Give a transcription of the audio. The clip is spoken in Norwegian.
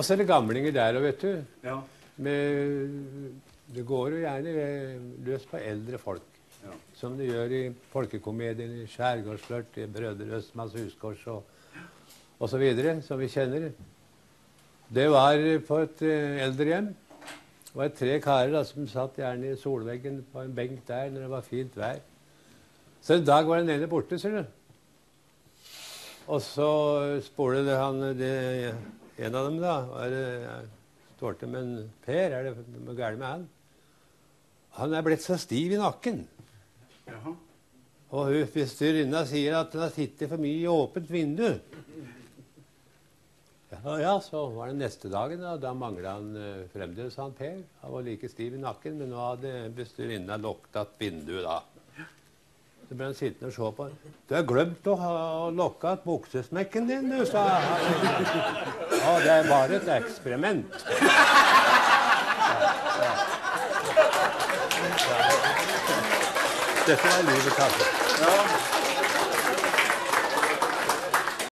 Og så er det gamlinger der òg, vet du. Ja. Med, det går jo gjerne løs på eldre folk. Ja. Som det gjør i folkekomedien i Skjærgårdsflørt, i Brødre Østmanns huskors og, så videre, som vi kjenner. Det var på et eh, eldrehjem. Det var tre karer da, som satt gjerne i solveggen på en benk der når det var fint vær. Så en dag var den ene borte, sier du. Og så spoler han det, en av dem, da er, står til med Per, er det noe galt med han? Han er blitt så stiv i nakken. Jaha. Og hun bestyrerinna sier at han har sittet for mye i åpent vindu. Ja, ja, så var det neste dagen, og Da mangla han uh, fremdeles han Per. Han var like stiv i nakken, men nå hadde bestyrerinna igjen vinduet da. Så ble han sittende og se på. 'Du har glemt å ha igjen buksesmekken din, du', sa han. Ja, det er bare et eksperiment. Dette er livet, kanskje. Ja.